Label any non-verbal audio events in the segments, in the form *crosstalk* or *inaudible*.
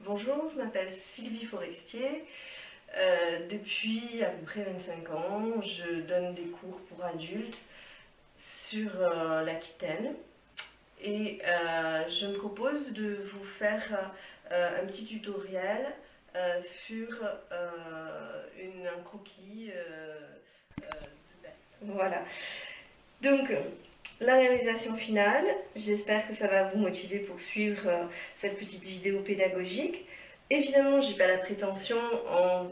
Bonjour, je m'appelle Sylvie Forestier. Euh, depuis à peu près 25 ans, je donne des cours pour adultes sur euh, l'Aquitaine. Et euh, je me propose de vous faire euh, un petit tutoriel euh, sur une, un croquis. Voilà. Donc, la réalisation finale, j'espère que ça va vous motiver pour suivre cette petite vidéo pédagogique. Évidemment, j'ai pas la prétention en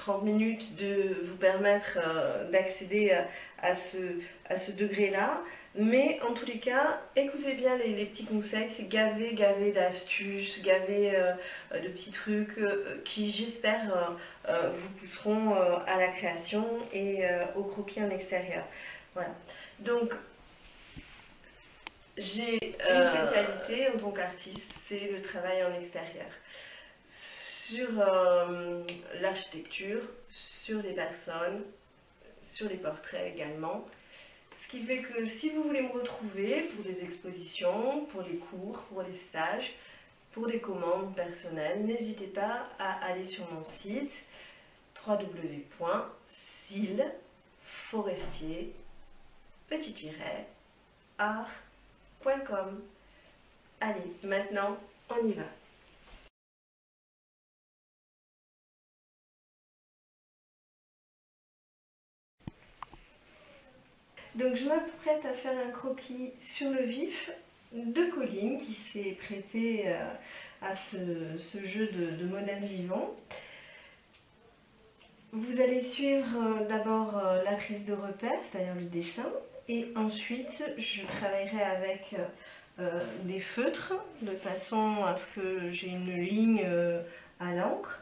30 minutes de vous permettre euh, d'accéder à, à ce, à ce degré-là, mais en tous les cas, écoutez bien les, les petits conseils, c'est gavé, gavé d'astuces, gavé euh, de petits trucs euh, qui, j'espère, euh, euh, vous pousseront euh, à la création et euh, au croquis en extérieur. Voilà. Donc, j'ai euh, une spécialité en tant qu'artiste, c'est le travail en extérieur. Sur euh, l'architecture, sur les personnes, sur les portraits également. Ce qui fait que si vous voulez me retrouver pour des expositions, pour des cours, pour des stages, pour des commandes personnelles, n'hésitez pas à aller sur mon site www.silforestier art.com. Allez, maintenant, on y va. Donc je m'apprête à faire un croquis sur le vif de Colline qui s'est prêté euh, à ce, jeu de, modèles vivants. Vous allez suivre euh, d'abord euh, la prise de repère, c'est-à-dire le dessin, et ensuite je travaillerai avec des feutres de façon à ce que j'ai une ligne à l'encre,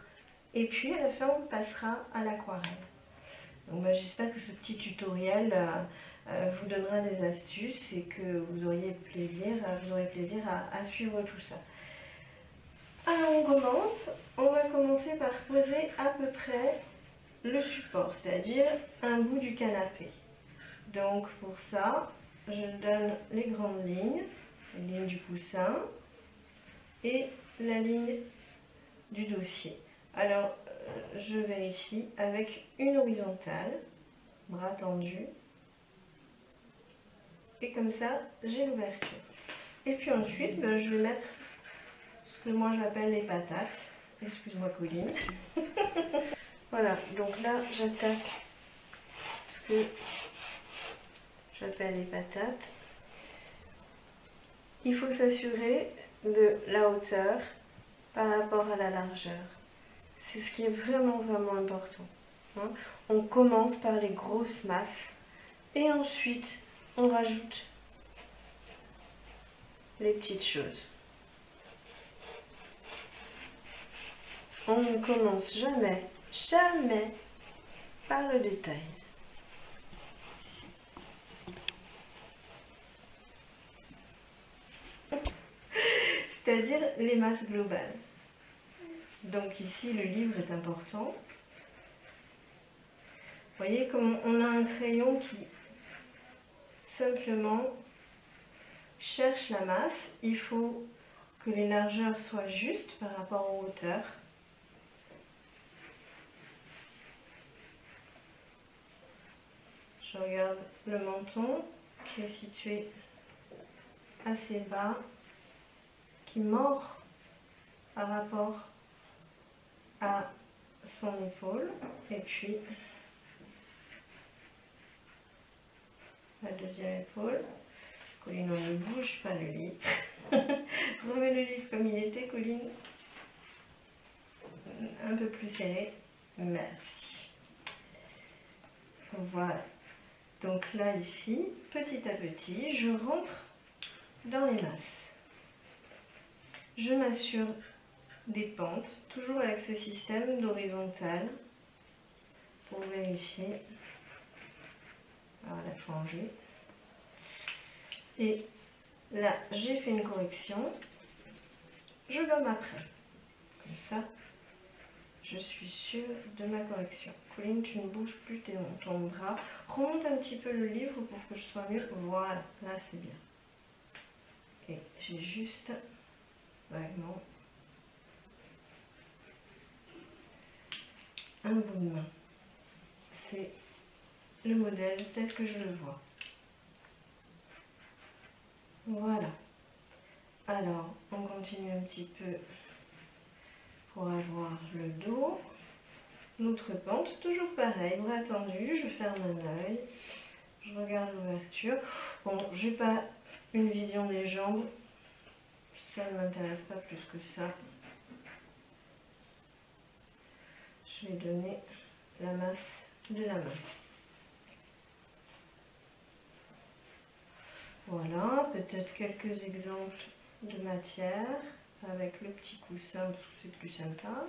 et puis à la fin on passera à l'aquarelle. Donc bah, j'espère que ce petit tutoriel vous donnera des astuces et que vous auriez plaisir, euh, vous aurez plaisir à, suivre tout ça. Alors on commence. On va commencer par poser à peu près le support, c'est-à-dire un bout du canapé. Donc pour ça, je donne les grandes lignes, la ligne du coussin et la ligne du dossier. Alors euh, je vérifie avec une horizontale, bras tendu, et comme ça j'ai l'ouverture. Et puis ensuite, ben, je vais mettre ce que moi j'appelle les patates. Excuse-moi Colline. *laughs* voilà, donc là j'attaque ce que j'appelle les patates. Il faut s'assurer de la hauteur par rapport à la largeur. C'est ce qui est vraiment vraiment important. hein. On commence par les grosses masses et ensuite on rajoute les petites choses. On ne commence jamais, jamais par le détail. *laughs* C'est-à-dire les masses globales. Donc ici, le livre est important. Voyez comme on a un crayon qui simplement cherche la masse. Il faut que les largeurs soient justes par rapport aux hauteurs. Je regarde le menton qui est situé assez bas, qui mord par rapport à son épaule. Et puis la deuxième épaule. Colline, on ne bouge pas le livre. Remets *laughs* le livre comme il était, Colline. Un peu plus serré. Merci. Voilà. Donc là, ici, petit à petit, je rentre dans les masses. Je m'assure des pentes, toujours avec ce système d'horizontale pour vérifier. Alors, la changer. Et là, j'ai fait une correction. je gomme après. Comme ça, je suis sûre de ma correction. Pauline, tu ne bouges plus tes- ton bras. Remonte un petit peu le livre pour que je sois mieux. Voilà, là c'est bien. Et j'ai juste vaguement un bout de main. C'est le modèle tel que je le vois. Voilà. Alors, on continue un petit peu pour avoir le dos. L'autre pente, toujours pareil, bras tendu, je ferme un œil, je regarde l'ouverture. Bon, j'ai pas une vision des jambes, ça ne m'intéresse pas plus que ça. Je vais donner la masse de la main. Voilà, peut-être quelques exemples de matière avec le petit coussin parce que c'est plus sympa.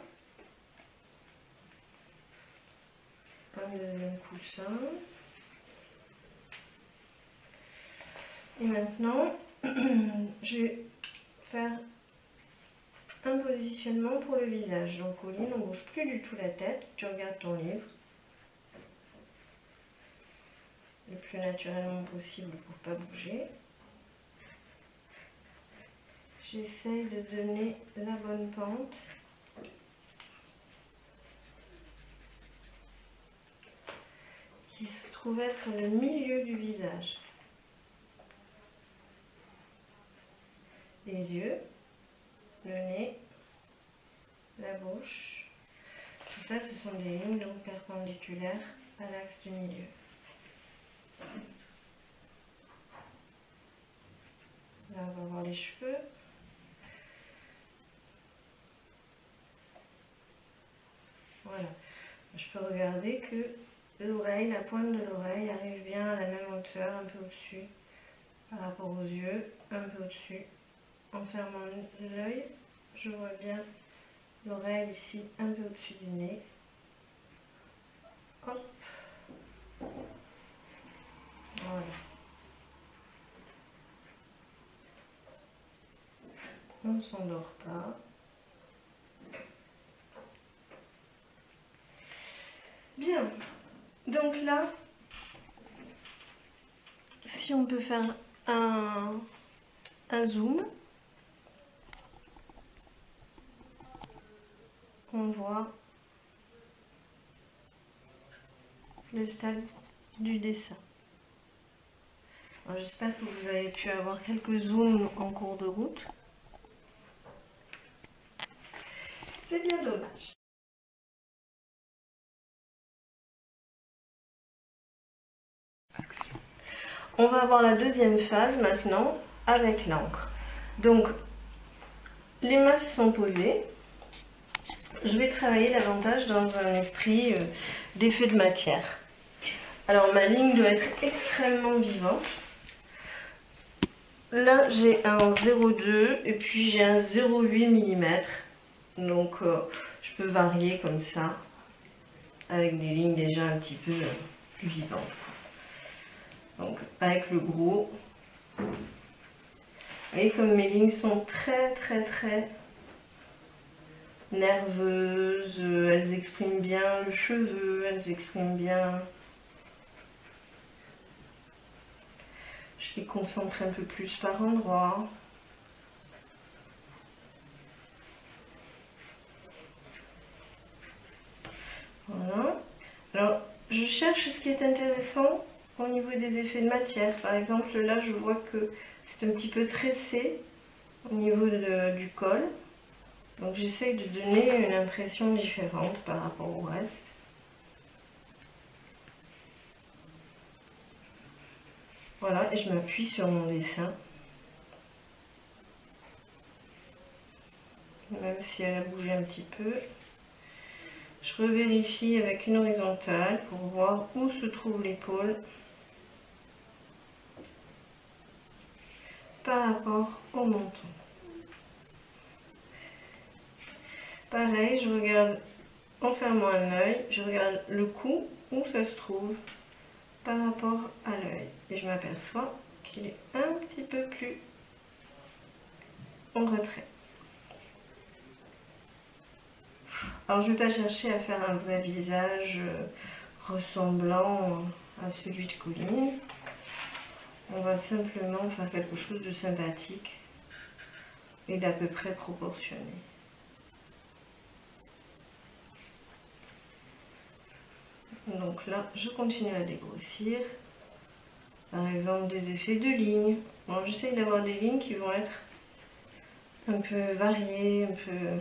Un deuxième coussin. Et maintenant, *clears throat* je vais faire un positionnement pour le visage. Donc Pauline, on bouge plus du tout la tête, tu regardes ton livre. Le plus naturellement possible pour pas bouger. J'essaye de donner la bonne pente. qui se trouve être le milieu du visage. Les yeux, le nez, la bouche. Tout ça, ce sont des lignes donc perpendiculaires à l'axe du milieu. Là, on va voir les cheveux. Voilà. Je peux regarder que l'oreille, la pointe de l'oreille arrive bien à la même hauteur, un peu au-dessus par rapport aux yeux, un peu au-dessus. En fermant l'œil, je vois bien l'oreille ici, un peu au-dessus du nez. On ne s'endort pas. Bien. Donc là, si on peut faire un, un zoom, on voit le stade du dessin. J'espère que vous avez pu avoir quelques zooms en cours de route. C'est bien dommage. On va avoir la deuxième phase maintenant avec l'encre. Donc, les masses sont posées. Je vais travailler davantage dans un esprit euh, d'effet de matière. Alors, ma ligne doit être extrêmement vivante. Là, j'ai un 0,2 et puis j'ai un 0,8 mm. Donc, euh, je peux varier comme ça, avec des lignes déjà un petit peu euh, plus vivantes. Donc, avec le gros. Vous voyez comme mes lignes sont très très très nerveuses, euh, elles expriment bien le cheveu, elles expriment bien. Je les concentre un peu plus par endroit. Voilà. Alors, je cherche ce qui est intéressant au niveau des effets de matière. Par exemple, là, je vois que c'est un petit peu tressé au niveau du col. Donc, j'essaye de donner une impression différente par rapport au reste. Voilà, et je m'appuie sur mon dessin. Même si elle a bougé un petit peu. Je revérifie avec une horizontale pour voir où se trouve l'épaule par rapport au menton. Pareil, je regarde en fermant un œil, je regarde le cou où ça se trouve par rapport à l'œil. Et je m'aperçois qu'il est un petit peu plus en retrait. Alors je vais pas chercher à faire un vrai visage euh, ressemblant à celui de Colline. On va simplement faire quelque chose de sympathique et d'à peu près proportionné. Donc là, je continue à dégrossir. Par exemple, des effets de lignes. Bon, j'essaye d'avoir des lignes qui vont être un peu variées, un peu...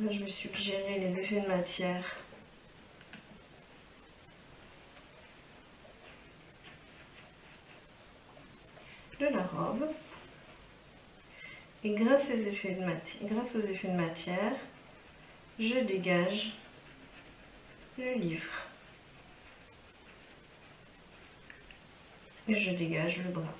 Là, je vais suggérer les effets de matière. de la robe. Et grâce effets de, mati- grâce aux effets de matière, je dégage le livre. Et je dégage le bras.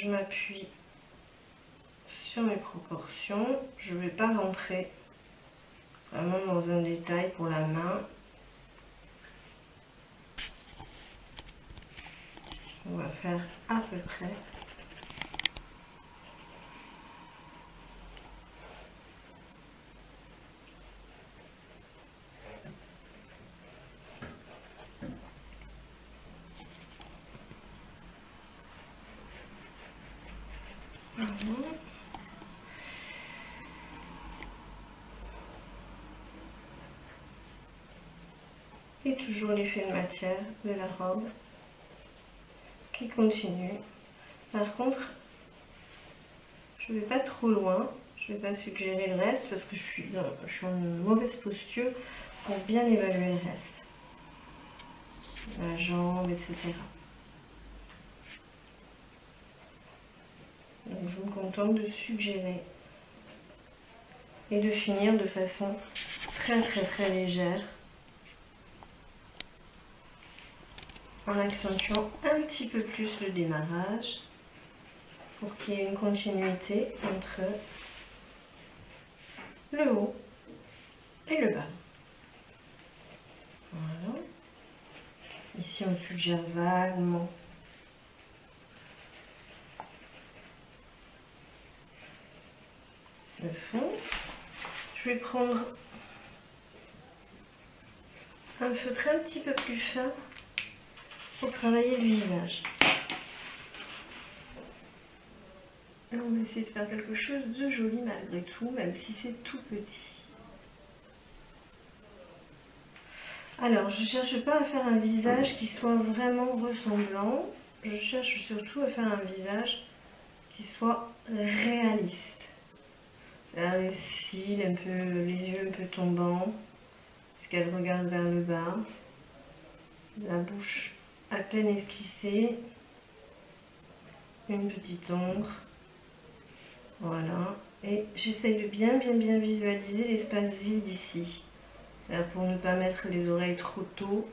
je m'appuie sur mes proportions. Je vais pas rentrer vraiment dans un détail pour la main. On va faire à peu près. Voilà. Et toujours de la robe qui continue. Par contre, je vais pas trop loin. Je vais pas suggérer le reste parce que je suis, dans, je suis en mauvaise posture pour bien évaluer le reste. La jambe, etc. Donc je me contente de suggérer et de finir de façon très très très légère en accentuant un petit peu plus le démarrage pour qu'il y ait une continuité entre le haut et le bas. Voilà. Ici on suggère vaguement le fond. Je vais prendre un feutre un petit peu plus fin pour travailler le visage. Et on va essayer de faire quelque chose de joli malgré tout, même si c'est tout petit. Alors, je cherche pas à faire un visage qui soit vraiment ressemblant. Je cherche surtout à faire un visage qui soit réaliste. Là, les cils, un peu, les yeux un peu tombants, parce qu'elle regarde vers le bas. La bouche à peine esquissée. Une petite ombre. Voilà. Et j'essaye de bien, bien, bien visualiser l'espace vide ici. Là, pour ne pas mettre les oreilles trop tôt.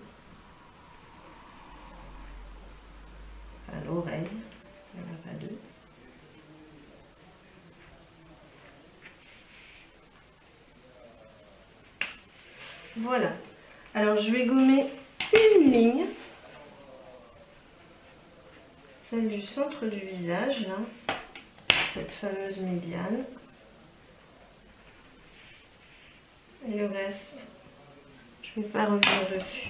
À l'oreille. Voilà. Alors je vais gommer une ligne. Celle du centre du visage, là. Cette fameuse médiane. Et le reste, je ne vais pas revenir dessus.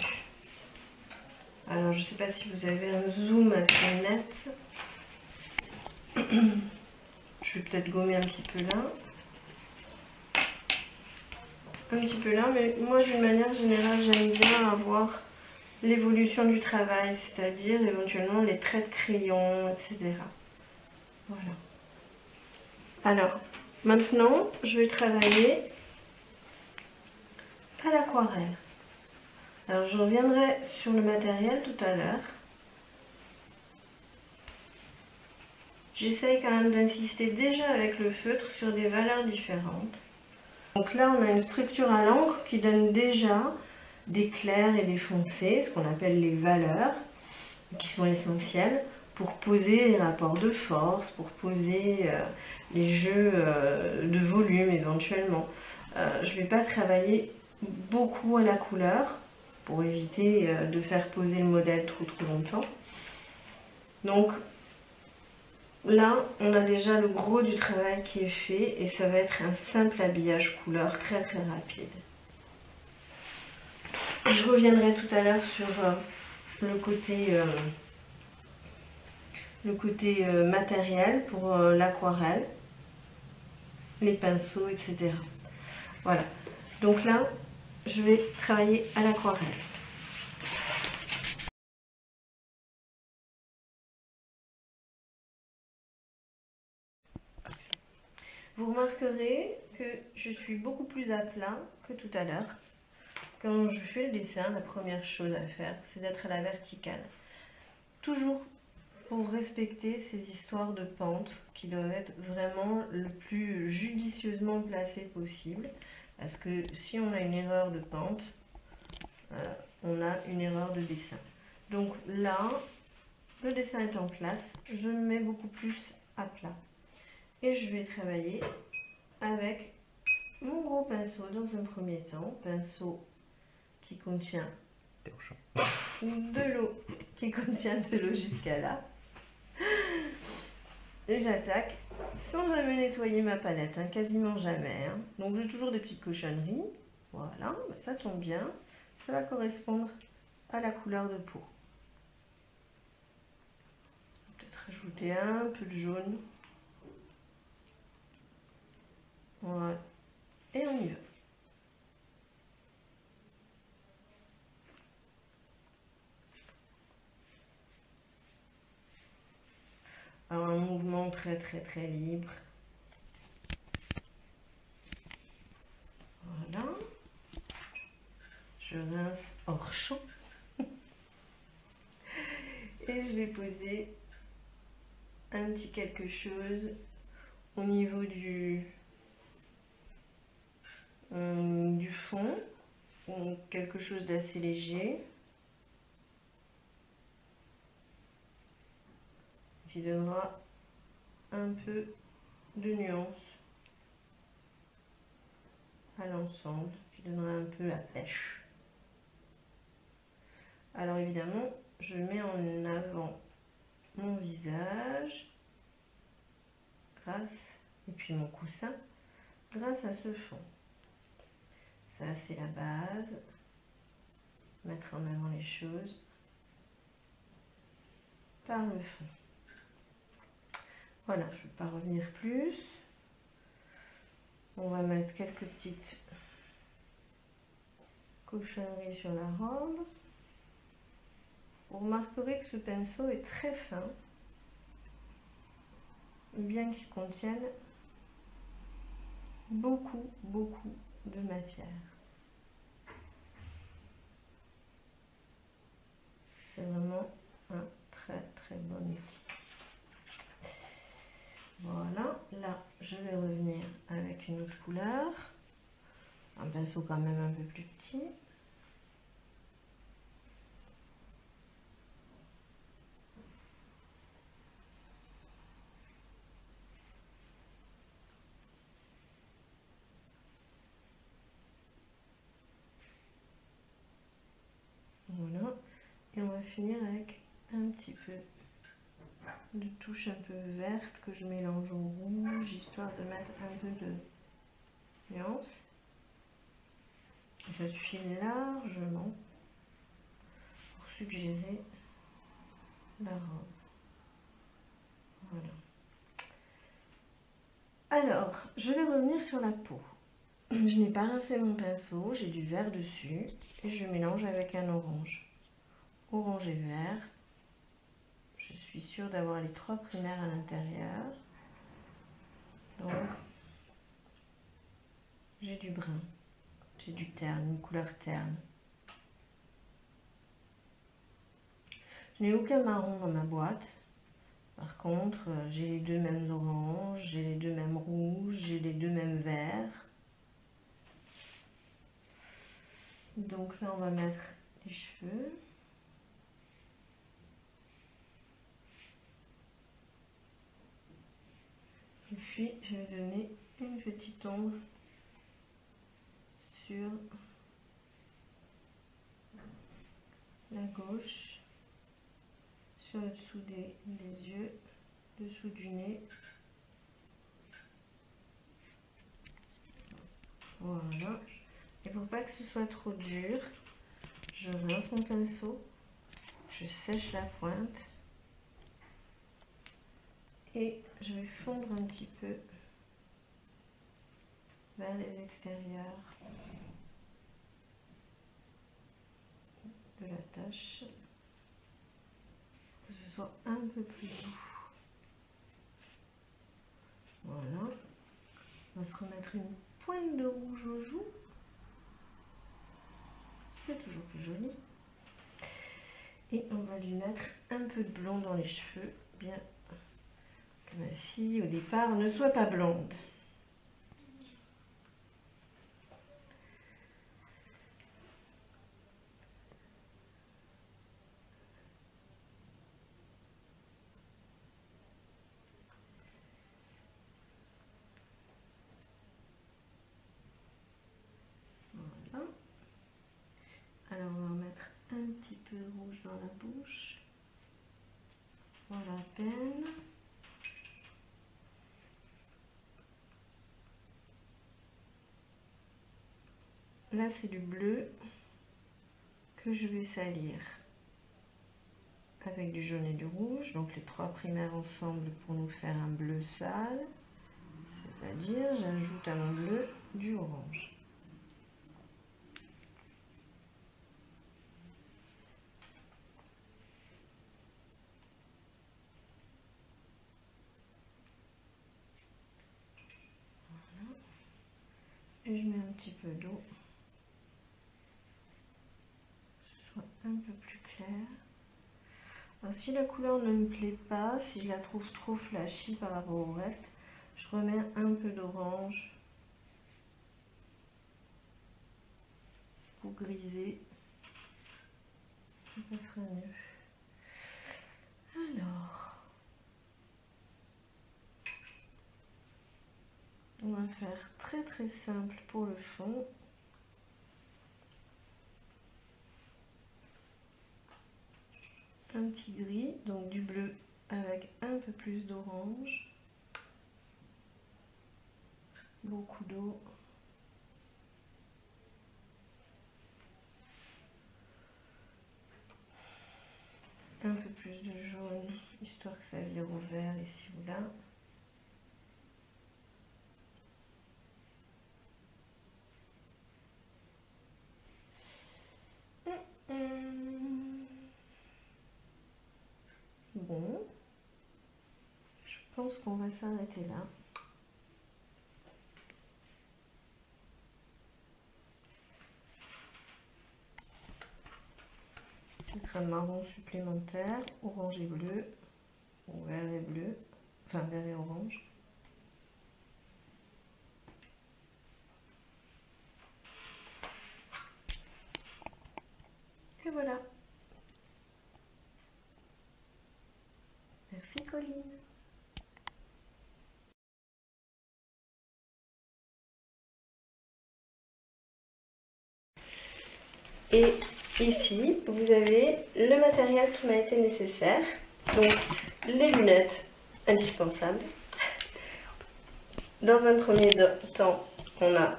Alors je ne sais pas si vous avez un zoom assez net. Je vais peut-être gommer un petit peu là un petit peu là, mais moi d'une manière générale j'aime bien avoir l'évolution du travail, c'est-à-dire éventuellement les traits de crayon, etc. Voilà. Alors, maintenant je vais travailler à l'aquarelle. Alors je reviendrai sur le matériel tout à l'heure. J'essaye quand même d'insister déjà avec le feutre sur des valeurs différentes. Donc là, on a une structure à l'encre qui donne déjà des clairs et des foncés, ce qu'on appelle les valeurs, qui sont essentielles pour poser les rapports de force, pour poser euh, les jeux euh, de volume éventuellement. Euh, je ne vais pas travailler beaucoup à la couleur pour éviter de faire poser le modèle trop trop longtemps. Donc là, on a déjà le gros du travail qui est fait et ça va être un simple habillage couleur très très rapide. Je reviendrai tout à l'heure sur euh, le côté, euh, le côté euh, matériel pour l'aquarelle, les pinceaux, etc. Voilà. Donc là, je vais travailler à l'aquarelle. Vous remarquerez que je suis beaucoup plus à plat que tout à l'heure. Quand je fais le dessin, la première chose à faire, c'est d'être à la verticale. Toujours pour respecter ces histoires de pente qui doivent être vraiment le plus judicieusement placées possible. Parce que si on a une erreur de pente, euh, on a une erreur de dessin. Donc là, le dessin est en place, je me mets beaucoup plus à plat. Et je vais travailler avec mon gros pinceau dans un premier temps, pinceau qui contient de l'eau, qui contient de l'eau jusqu'à là. Et j'attaque sans jamais nettoyer ma palette, hein, quasiment jamais. hein. Donc j'ai toujours des petites cochonneries. Voilà, ça tombe bien. Ça va correspondre à la couleur de peau. Peut-être rajouter un peu de jaune. Voilà. Et on y va. Un mouvement très très très libre. Voilà. Je rince hors champ. *laughs* Et je vais poser un petit quelque chose au niveau du, hum, du fond. ou quelque chose d'assez léger. Qui donnera un peu de nuance à l'ensemble, qui donnera un peu la pêche. Alors évidemment, je mets en avant mon visage grâce, et puis mon coussin, grâce à ce fond. Ça, c'est la base. Mettre en avant les choses par le fond. Voilà, je ne vais pas revenir plus. On va mettre quelques petites cochonneries sur la robe. Vous remarquerez que ce pinceau est très fin, bien qu'il contienne beaucoup, beaucoup de matière. C'est vraiment un très très bon outil. Voilà, là je vais revenir avec une autre couleur, un pinceau quand même un peu plus petit. Voilà, et on va finir avec un petit peu de touche un peu verte que je mélange au rouge histoire de mettre un peu de nuance. Ça suffit largement pour suggérer la robe. Voilà. Alors, je vais revenir sur la peau. Je n'ai pas rincé mon pinceau, j'ai du vert dessus et je mélange avec un orange. Orange et vert. Suis sûre d'avoir les trois primaires à l'intérieur. Donc, j'ai du brun, j'ai du terne, une couleur terne. Je n'ai aucun marron dans ma boîte. Par contre, euh, j'ai les deux mêmes oranges, j'ai les deux mêmes rouges, j'ai les deux mêmes verts. Donc là, on va mettre les cheveux. Et puis, je vais donner une petite ombre sur la gauche, sur le dessous des, des yeux, dessous du nez. Voilà. Et pour pas que ce soit trop dur, je rince mon pinceau, je sèche la pointe et je vais fondre un petit peu vers les extérieurs de la tâche que ce soit un peu plus doux. Voilà. On va se remettre une pointe de rouge aux joues. C'est toujours plus joli. Et on va lui mettre un peu de blond dans les cheveux, bien que ma fille au départ ne soit pas blonde. Alors on va mettre un petit peu de rouge dans la bouche. Voilà à peine. Là c'est du bleu que je vais salir avec du jaune et du rouge. Donc les trois primaires ensemble pour nous faire un bleu sale. C'est-à-dire j'ajoute à mon bleu du orange. Et je mets un petit peu d'eau. Que ce un peu plus clair. Alors, si la couleur ne me plaît pas, si je la trouve trop flashy par rapport au reste, je remets un peu d'orange pour griser. Ça sera mieux. Alors, on va faire très très simple pour le fond. Un petit gris, donc du bleu avec un peu plus d'orange. Beaucoup d'eau. Un peu plus de jaune, histoire que ça vire au vert ici ou là. Bon, je pense qu'on va s'arrêter là. Un marron supplémentaire, orange et bleu, ou vert et bleu, enfin vert et orange. Et voilà. Merci Colline. Et ici, vous avez le matériel qui m'a été nécessaire. Donc, les lunettes indispensables. Dans un premier temps, on a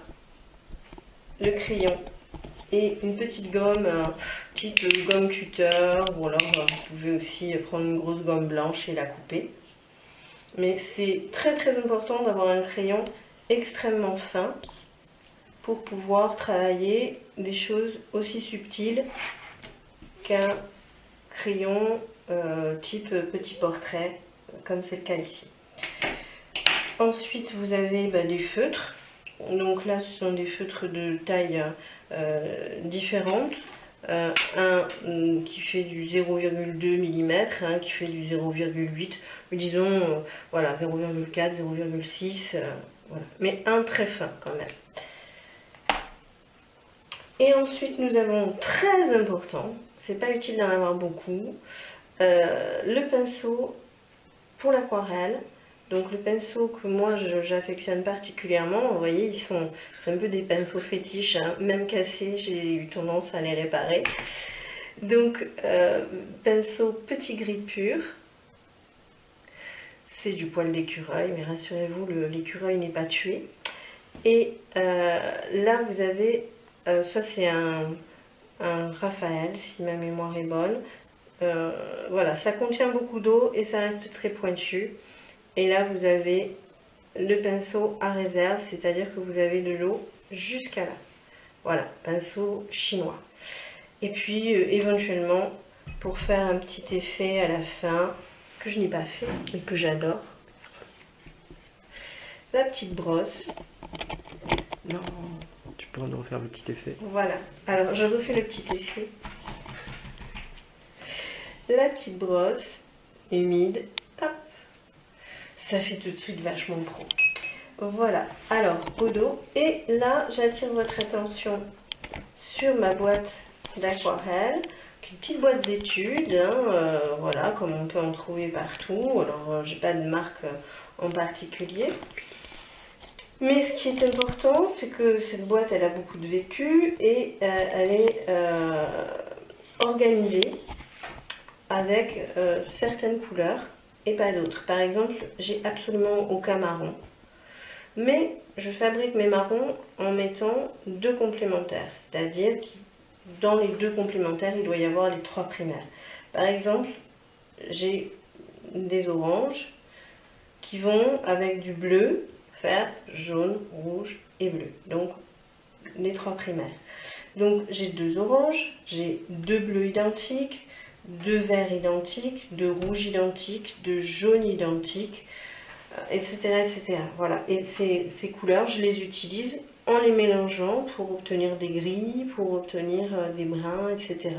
le crayon et une petite gomme, euh, type gomme cutter, ou alors euh, vous pouvez aussi prendre une grosse gomme blanche et la couper. Mais c'est très très important d'avoir un crayon extrêmement fin pour pouvoir travailler des choses aussi subtiles qu'un crayon euh, type petit portrait, comme c'est le cas ici. Ensuite, vous avez bah, des feutres. Donc là, ce sont des feutres de taille euh, différentes. Euh, un mm, qui fait du 0,2 mm, un qui fait du 0,8, disons euh, voilà 0,4, 0,6, voilà. mais un très fin quand même. Et ensuite, nous avons très important, c'est pas utile d'en avoir beaucoup, euh, le pinceau pour l'aquarelle. Donc le pinceau que moi j'affectionne particulièrement, vous voyez, ils sont, un peu des pinceaux fétiches, hein. même cassés, j'ai eu tendance à les réparer. Donc euh, pinceau petit gris pur, c'est du poil d'écureuil, mais rassurez-vous, l'écureuil n'est pas tué. Et euh, là vous avez, euh, ça c'est un, un Raphaël, si ma mémoire est bonne. voilà, ça contient beaucoup d'eau et ça reste très pointu. Et là, vous avez le pinceau à réserve, c'est-à-dire que vous avez de l'eau jusqu'à là. Voilà, pinceau chinois. Et puis, euh, éventuellement, pour faire un petit effet à la fin, que je n'ai pas fait, mais que j'adore, la petite brosse. Non, nous refaire le petit effet. Voilà, alors je refais le petit effet. La petite brosse humide, ça fait tout de suite vachement pro. Voilà, alors au dos. Et là, j'attire votre attention sur ma boîte d'aquarelle, une petite boîte d'études, hein, euh, voilà, comme on peut en trouver partout. Alors, euh, j'ai pas de marque euh, en particulier. Mais ce qui est important, c'est que cette boîte, elle a beaucoup de vécu et elle est organisée avec certaines couleurs pas d'autres. Par exemple, j'ai absolument aucun marron. Mais je fabrique mes marrons en mettant deux complémentaires. C'est-à-dire que dans les deux complémentaires, il doit y avoir les trois primaires. Par exemple, j'ai des oranges qui vont avec du bleu faire jaune, rouge et bleu. Donc les trois primaires. Donc j'ai deux oranges, j'ai deux bleus identiques, deux verts identiques, deux rouges identiques, deux jaunes identiques, etc. Euh, etc. Voilà. Et ces, ces, couleurs, je les utilise en les mélangeant pour obtenir des gris, pour obtenir euh, des bruns, etc.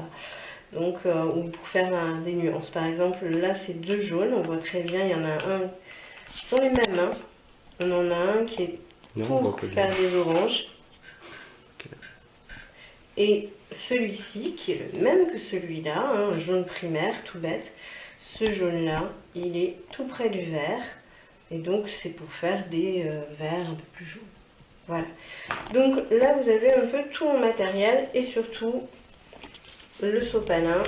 Donc, euh, ou pour faire des nuances. Par exemple, là, c'est deux jaunes. On voit très bien, il y en a un qui sont les mêmes. Hein. On en a un qui est pour faire des oranges. Et celui-ci, qui est le même que celui-là, un hein, jaune primaire, tout bête, ce jaune-là, il est tout près du vert. Et donc, c'est pour faire des euh, verts un peu plus jaunes. Voilà. Donc là, vous avez un peu tout mon matériel et surtout le sopalin